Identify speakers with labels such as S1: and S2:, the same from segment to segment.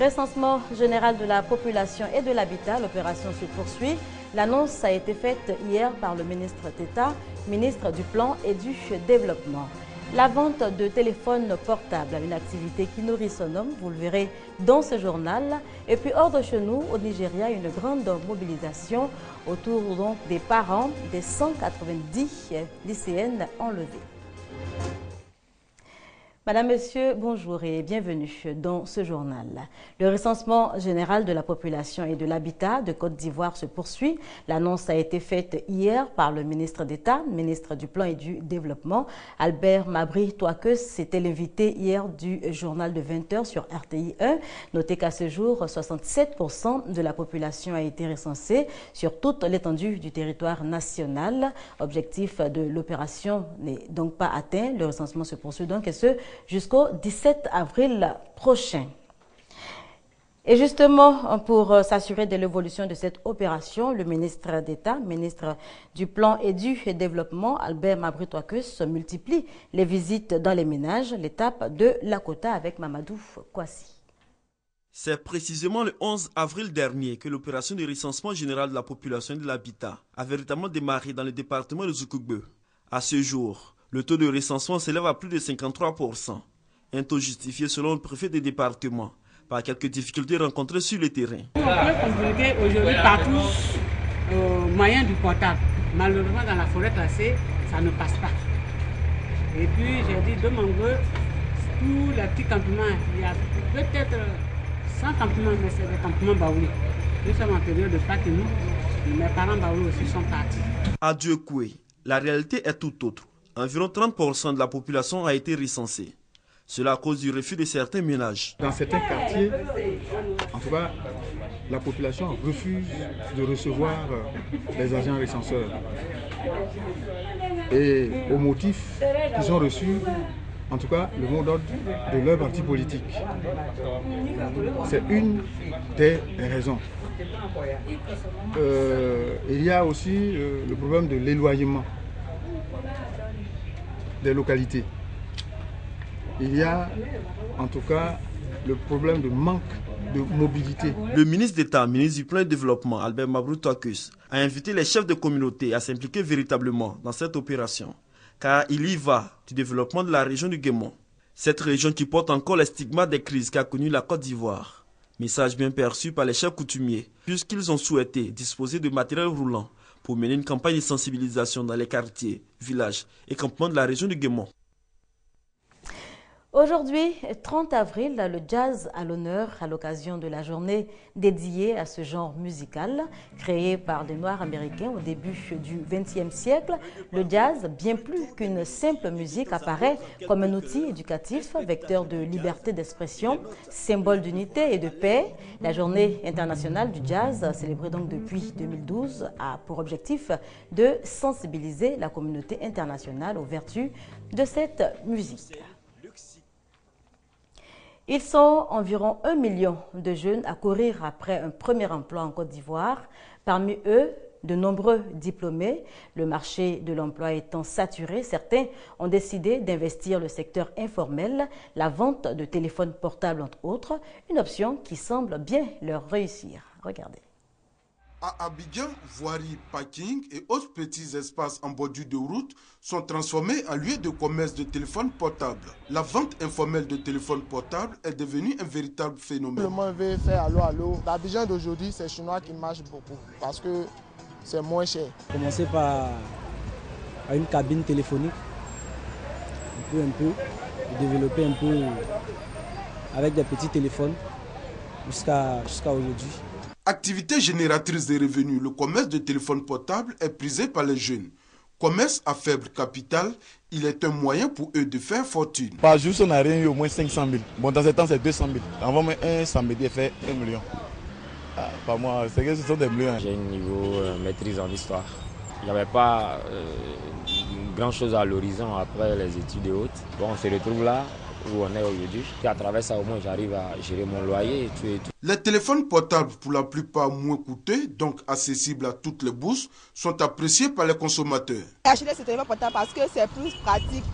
S1: Recensement général de la population et de l'habitat, l'opération se poursuit. L'annonce a été faite hier par le ministre d'État, ministre du Plan et du Développement. La vente de téléphones portables une activité qui nourrit son homme, vous le verrez dans ce journal. Et puis hors de chez nous, au Nigeria, une grande mobilisation autour des parents des 190 lycéennes enlevées. Madame, Monsieur, bonjour et bienvenue dans ce journal. Le recensement général de la population et de l'habitat de Côte d'Ivoire se poursuit. L'annonce a été faite hier par le ministre d'État, ministre du Plan et du Développement, Albert Mabry Toakeus. C'était l'invité hier du journal de 20h sur RTI 1. Notez qu'à ce jour, 67% de la population a été recensée sur toute l'étendue du territoire national. Objectif de l'opération n'est donc pas atteint. Le recensement se poursuit donc et ce jusqu'au 17 avril prochain. Et justement, pour euh, s'assurer de l'évolution de cette opération, le ministre d'État, ministre du Plan et du Développement, Albert Mabritoakus, multiplie les visites dans les ménages, l'étape de Lakota avec Mamadou Kwasi.
S2: C'est précisément le 11 avril dernier que l'opération de recensement général de la population et de l'habitat a véritablement démarré dans le département de Zoukougbe. À ce jour, le taux de recensement s'élève à plus de 53%, un taux justifié selon le préfet des départements par quelques difficultés rencontrées sur le terrain.
S3: On peut communiquer aujourd'hui partout au moyen du portable. Malheureusement, dans la forêt classée, ça ne passe pas. Et puis, j'ai dit, demande tous les petits campements, il y a peut-être 100 campements, mais c'est des campements baoulés. Nous sommes en période de Pâques, nous. Mes parents baoulés aussi sont partis.
S2: Adieu Koué, la réalité est tout autre environ 30% de la population a été recensée. Cela à cause du refus de certains ménages.
S4: Dans certains quartiers, en tout cas, la population refuse de recevoir euh, les agents recenseurs. Et au motif qu'ils ont reçu, en tout cas, le mot d'ordre de leur parti politique. C'est une des raisons. Euh, il y a aussi euh, le problème de l'éloignement des localités. Il y a en tout cas le problème de manque de mobilité.
S2: Le ministre d'État, ministre du Plan de Développement, Albert Mabroutakus, a invité les chefs de communauté à s'impliquer véritablement dans cette opération, car il y va du développement de la région du Guémont, cette région qui porte encore les stigmates des crises qu'a connues la Côte d'Ivoire. Message bien perçu par les chefs coutumiers, puisqu'ils ont souhaité disposer de matériel roulant pour mener une campagne de sensibilisation dans les quartiers, villages et campements de la région du Guémont.
S1: Aujourd'hui, 30 avril, le jazz à l'honneur à l'occasion de la journée dédiée à ce genre musical créé par des Noirs américains au début du XXe siècle. Le jazz, bien plus qu'une simple musique, apparaît comme un outil éducatif, vecteur de liberté d'expression, symbole d'unité et de paix. La journée internationale du jazz, célébrée donc depuis 2012, a pour objectif de sensibiliser la communauté internationale aux vertus de cette musique. Ils sont environ un million de jeunes à courir après un premier emploi en Côte d'Ivoire. Parmi eux, de nombreux diplômés. Le marché de l'emploi étant saturé, certains ont décidé d'investir le secteur informel, la vente de téléphones portables entre autres, une option qui semble bien leur réussir. Regardez.
S5: À Abidjan, voirie, parking et autres petits espaces en bordure de route sont transformés en lieu de commerce de téléphones portables. La vente informelle de téléphones portables est devenue un véritable phénomène.
S6: Le monde veut faire allô allô. L'Abidjan d'aujourd'hui, c'est chinois qui marche beaucoup parce que c'est moins cher.
S7: Commencer par une cabine téléphonique, un peu, un peu, développer un peu avec des petits téléphones jusqu'à jusqu'à aujourd'hui.
S5: Activité génératrice de revenus, le commerce de téléphones portables est prisé par les jeunes. Commerce à faible capital, il est un moyen pour eux de faire fortune.
S8: Par jour, on n'a rien eu au moins 500 000. Bon, dans ce temps, c'est 200 000. Avant, un samedi, fait 1 million. Ah, pas moi, c'est que ce sont des millions.
S9: J'ai un niveau euh, maîtrise en histoire. Il n'y avait pas euh, grand chose à l'horizon après les études et autres. Bon, on se retrouve là, où on est aujourd'hui. Et à travers ça, au moins, j'arrive à gérer mon loyer et tout, et tout.
S5: Les téléphones portables, pour la plupart moins coûteux, donc accessibles à toutes les bourses, sont appréciés par les consommateurs.
S10: Acheter ce téléphone portable parce que c'est plus pratique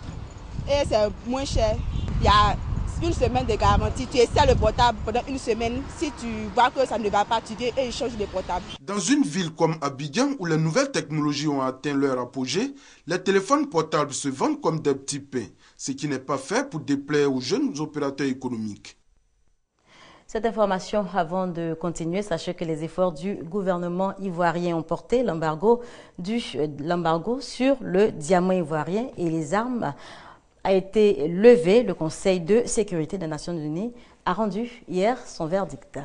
S10: et c'est moins cher. Il y a une semaine de garantie. Tu essaies le portable pendant une semaine. Si tu vois que ça ne va pas, tu dis et ils changent de portable.
S5: Dans une ville comme Abidjan, où les nouvelles technologies ont atteint leur apogée, les téléphones portables se vendent comme des petits pains, ce qui n'est pas fait pour déplaire aux jeunes opérateurs économiques.
S1: Cette information, avant de continuer, sachez que les efforts du gouvernement ivoirien ont porté l'embargo sur le diamant ivoirien et les armes a été levé. Le Conseil de sécurité des Nations Unies a rendu hier son verdict.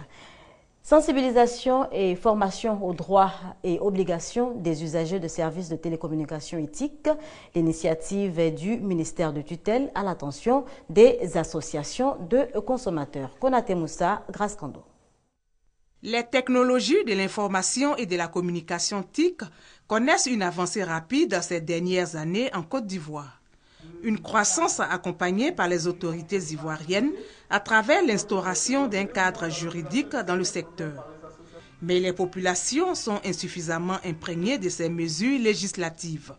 S1: Sensibilisation et formation aux droits et obligations des usagers de services de télécommunications éthiques. L'initiative est du ministère de tutelle à l'attention des associations de consommateurs. Konate Moussa, Grâce Kando.
S11: Les technologies de l'information et de la communication TIC connaissent une avancée rapide ces dernières années en Côte d'Ivoire une croissance accompagnée par les autorités ivoiriennes à travers l'instauration d'un cadre juridique dans le secteur. Mais les populations sont insuffisamment imprégnées de ces mesures législatives.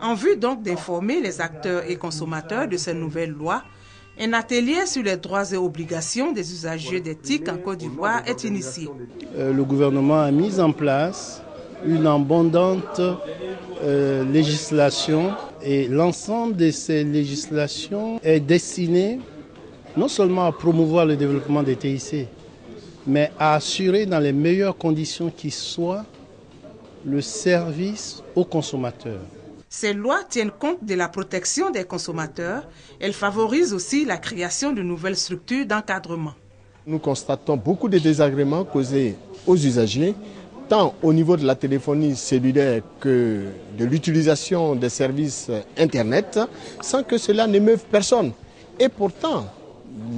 S11: En vue donc d'informer les acteurs et consommateurs de ces nouvelles lois, un atelier sur les droits et obligations des usagers d'éthique en Côte d'Ivoire est initié.
S12: Euh, le gouvernement a mis en place une abondante euh, législation et l'ensemble de ces législations est destiné non seulement à promouvoir le développement des TIC, mais à assurer dans les meilleures conditions qui soient le service aux consommateurs.
S11: Ces lois tiennent compte de la protection des consommateurs. Elles favorisent aussi la création de nouvelles structures d'encadrement.
S13: Nous constatons beaucoup de désagréments causés aux usagers tant au niveau de la téléphonie cellulaire que de l'utilisation des services Internet, sans que cela n'émeuve personne. Et pourtant,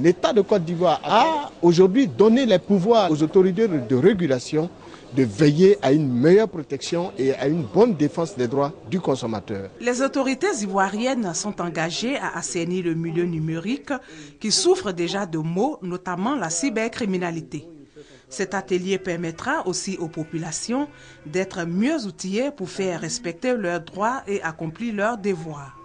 S13: l'État de Côte d'Ivoire a aujourd'hui donné les pouvoirs aux autorités de régulation de veiller à une meilleure protection et à une bonne défense des droits du consommateur.
S11: Les autorités ivoiriennes sont engagées à assainir le milieu numérique qui souffre déjà de maux, notamment la cybercriminalité. Cet atelier permettra aussi aux populations d'être mieux outillées pour faire respecter leurs droits et accomplir leurs devoirs.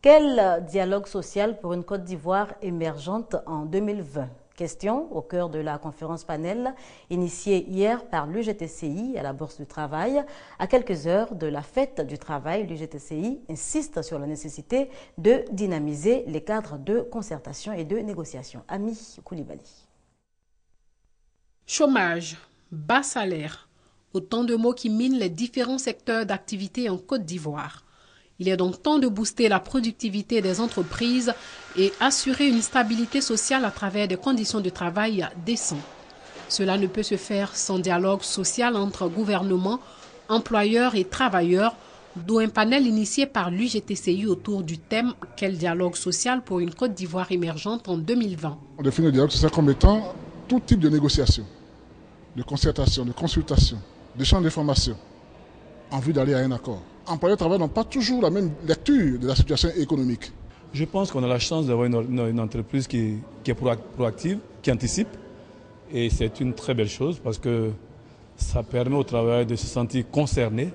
S1: Quel dialogue social pour une Côte d'Ivoire émergente en 2020 Question au cœur de la conférence panel initiée hier par l'UGTCI à la Bourse du Travail. À quelques heures de la fête du travail, l'UGTCI insiste sur la nécessité de dynamiser les cadres de concertation et de négociation. Ami Koulibaly.
S14: Chômage, bas salaire, autant de mots qui minent les différents secteurs d'activité en Côte d'Ivoire. Il est donc temps de booster la productivité des entreprises et assurer une stabilité sociale à travers des conditions de travail décentes. Cela ne peut se faire sans dialogue social entre gouvernement, employeurs et travailleurs, d'où un panel initié par l'UGTCI autour du thème Quel dialogue social pour une Côte d'Ivoire émergente en 2020
S15: On définit le dialogue social comme étant tout type de négociation de concertation, de consultation, d'échange d'informations en vue d'aller à un accord. Employeurs et travailleurs n'ont pas toujours la même lecture de la situation économique.
S16: Je pense qu'on a la chance d'avoir une, entreprise qui, qui, est proactive, qui anticipe. Et c'est une très belle chose parce que ça permet au travail de se sentir concerné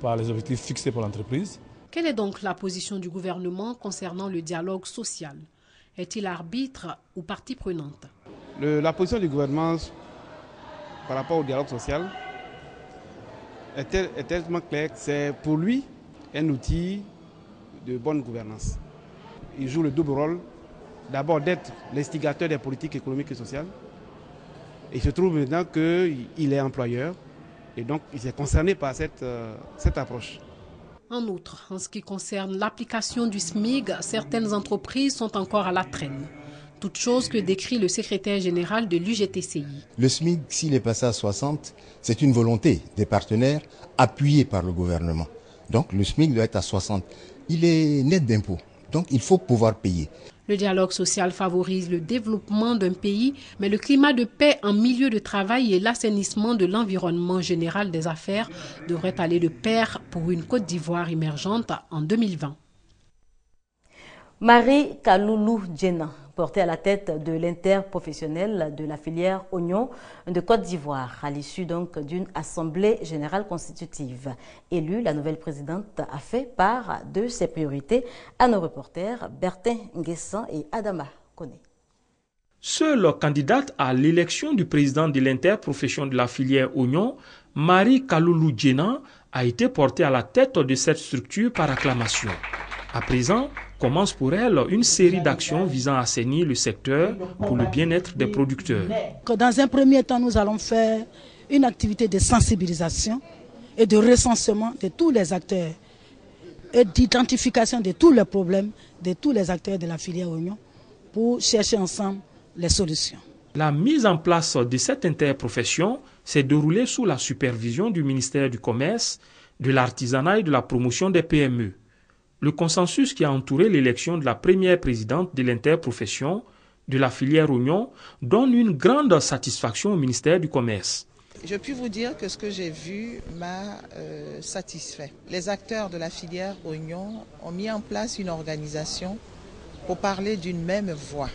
S16: par les objectifs fixés par l'entreprise.
S14: Quelle est donc la position du gouvernement concernant le dialogue social? Est-il arbitre ou partie prenante?
S17: La position du gouvernement par rapport au dialogue social est, tellement clair que c'est pour lui un outil de bonne gouvernance? Il joue le double rôle, d'abord d'être l'instigateur des politiques économiques et sociales. Et il se trouve maintenant qu'il est employeur et donc il est concerné par cette, euh, cette approche.
S14: En outre, en ce qui concerne l'application du SMIG, certaines entreprises sont encore à la traîne toute chose que décrit le secrétaire général de l'UGTCI.
S18: Le SMIC, s'il est passé à 60, c'est une volonté des partenaires appuyée par le gouvernement. Donc le SMIC doit être à 60. Il est net d'impôts, donc il faut pouvoir payer.
S14: Le dialogue social favorise le développement d'un pays, mais le climat de paix en milieu de travail et l'assainissement de l'environnement général des affaires devraient aller de pair pour une Côte d'Ivoire émergente en 2020.
S1: Marie Kaloulou Djena, portée à la tête de l'interprofessionnel de la filière oignon de Côte d'Ivoire, à l'issue donc d'une assemblée générale constitutive. Élue, la nouvelle présidente a fait part de ses priorités à nos reporters Bertin Nguessan et Adama Kone.
S19: Seule candidate à l'élection du président de l'interprofession de la filière oignon, Marie Kaloulou Djena, a été portée à la tête de cette structure par acclamation. À présent, commence pour elle une série d'actions visant à assainir le secteur pour le bien-être des producteurs.
S20: Dans un premier temps, nous allons faire une activité de sensibilisation et de recensement de tous les acteurs et d'identification de tous les problèmes de tous les acteurs de la filière oignon pour chercher ensemble les solutions.
S19: La mise en place de cette interprofession s'est déroulée sous la supervision du ministère du Commerce, de l'Artisanat et de la promotion des PME le consensus qui a entouré l'élection de la première présidente de l'interprofession de la filière oignon donne une grande satisfaction au ministère du Commerce.
S21: Je puis vous dire que ce que j'ai vu m'a euh, satisfait. Les acteurs de la filière oignon ont mis en place une organisation pour parler d'une même voix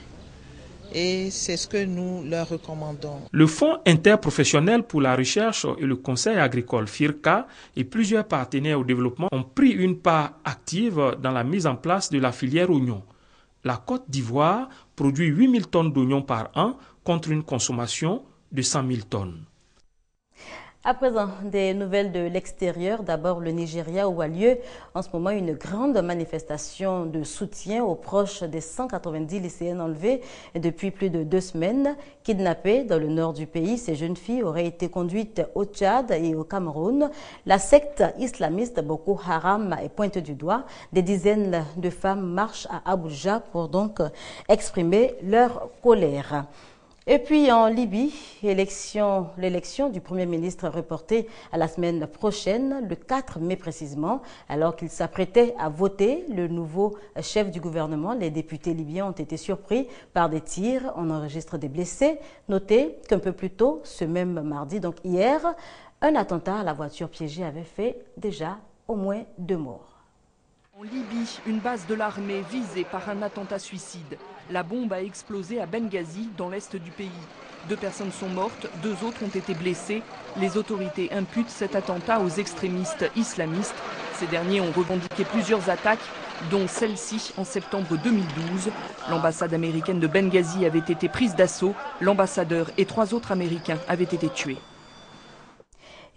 S21: et c'est ce que nous leur recommandons.
S19: Le Fonds interprofessionnel pour la recherche et le conseil agricole FIRCA et plusieurs partenaires au développement ont pris une part active dans la mise en place de la filière oignon. La Côte d'Ivoire produit 8000 tonnes d'oignons par an contre une consommation de 100 000 tonnes.
S1: À présent, des nouvelles de l'extérieur. D'abord, le Nigeria où a lieu en ce moment une grande manifestation de soutien aux proches des 190 lycéennes enlevées depuis plus de deux semaines. Kidnappées dans le nord du pays, ces jeunes filles auraient été conduites au Tchad et au Cameroun. La secte islamiste Boko Haram est pointe du doigt. Des dizaines de femmes marchent à Abuja pour donc exprimer leur colère. Et puis en Libye, l'élection du Premier ministre reportée à la semaine prochaine, le 4 mai précisément, alors qu'il s'apprêtait à voter le nouveau chef du gouvernement. Les députés libyens ont été surpris par des tirs. On enregistre des blessés. Notez qu'un peu plus tôt, ce même mardi, donc hier, un attentat à la voiture piégée avait fait déjà au moins deux morts.
S22: En Libye, une base de l'armée visée par un attentat suicide. La bombe a explosé à Benghazi, dans l'est du pays. Deux personnes sont mortes, deux autres ont été blessées. Les autorités imputent cet attentat aux extrémistes islamistes. Ces derniers ont revendiqué plusieurs attaques, dont celle-ci en septembre 2012. L'ambassade américaine de Benghazi avait été prise d'assaut. L'ambassadeur et trois autres Américains avaient été tués.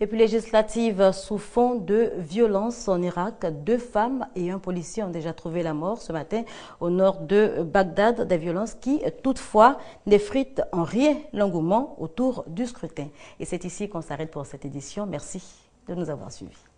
S1: Et puis législative sous fond de violence en Irak. Deux femmes et un policier ont déjà trouvé la mort ce matin au nord de Bagdad. Des violences qui, toutefois, n'effritent en rien l'engouement autour du scrutin. Et c'est ici qu'on s'arrête pour cette édition. Merci de nous avoir suivis.